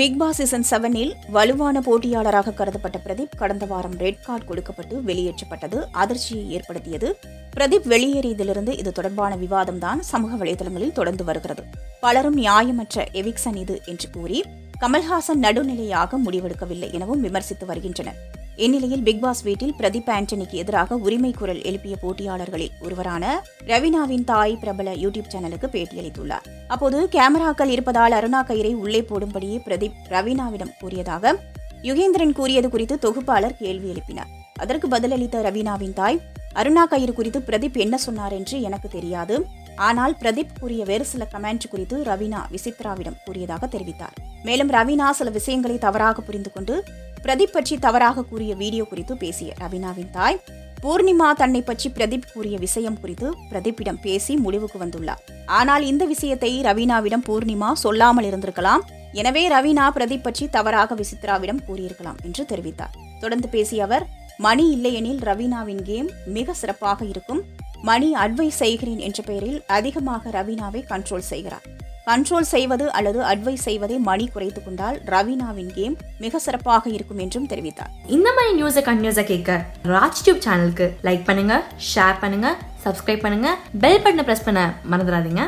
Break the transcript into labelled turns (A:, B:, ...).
A: Big Boss season செவனில் வலுவான போட்டியாளராக கருதப்பட்ட பிரதீப் கடந்த வாரம் ரெட் கார்டு கொடுக்கப்பட்டு வெளியேற்றப்பட்டது. அதிர்ச்சியை ஏற்படுத்தியது. பிரதீப் வெளியேறியதிலிருந்து இது தொடர்பான விவாதம் தான் சமூக வலைதளங்களில் தொடர்ந்து வருகிறது. பலரும் நியாயமற்ற எவிக்சன் இது என்று கூறி கமல்ஹாசன் நடுநிலையாக முடிவெடுக்கவில்லை எனவும் விமர்சித்து வருகின்றனர். இந்நிலையில் பிக்பாஸ் வீட்டில் பிரதீப் ஆண்டனிக்கு எதிராக உரிமை குரல் எழுப்பிய போட்டியாளர்களில் ஒருவரான ரவினாவின் தாய் பிரபல யூடியூப் சேனலுக்கு பேட்டியளித்துள்ளார். அப்போது கேமராக்கள் இருப்பதால் அருணா கயிறை உள்ளே போடும்படியே பிரதீப் ரவீனாவிடம் கூறியதாக யுகேந்திரன் கூறியது குறித்து தொகுப்பாளர் கேள்வி எழுப்பினார். அதற்கு பதிலளித்த ரவீனாவின் தாய் அருணா கயிறு குறித்து பிரதீப் என்ன சொன்னார் என்று எனக்கு தெரியாது. ஆனால் பிரதீப் கூறிய வேறு சில கமெண்ட் குறித்து ரவீனா விசித்ராவிடம் கூறியதாக தெரிவித்தார். மேலும் ரவீனா சில விஷயங்களை தவறாக புரிந்து கொண்டு பிரதீப் பற்றி தவறாக கூறிய வீடியோ குறித்து பேசிய ரவீனாவின் தாய் பூர்ணிமா தன்னை பற்றி பிரதீப் கூறிய விஷயம் குறித்து பிரதீப்பிடம் பேசி முடிவுக்கு வந்துள்ளார். ஆனால் இந்த விஷயத்தை ரவீனாவிடம் பூர்ணிமா சொல்லாமல் இருந்திருக்கலாம். எனவே ரவீனா பிரதீப் பற்றி தவறாக விசித்ராவிடம் கூறியிருக்கலாம் என்று தெரிவித்தார். தொடர்ந்து பேசிய அவர் மணி இல்லையெனில் ரவீனாவின் கேம் மிக சிறப்பாக இருக்கும். மணி அட்வைஸ் செய்கிறேன் என்ற பெயரில் அதிகமாக ரவீனாவை கண்ட்ரோல் செய்கிறார். கண்ட்ரோல் செய்வது அல்லது அட்வைஸ் செய்வதை மணி குறைத்து கொண்டால் ரவீனாவின் கேம் மிக சிறப்பாக இருக்கும் என்றும் தெரிவித்தார்.
B: இந்த மாதிரி நியூஸை கன்யூஸை கேட்க ராஜ் டியூப் சேனலுக்கு லைக் பண்ணுங்க ஷேர் பண்ணுங்க சப்ஸ்கிரைப் பண்ணுங்க பெல் பட்டனை ப்ரெஸ் பண்ண மறந்துடாதீங்க.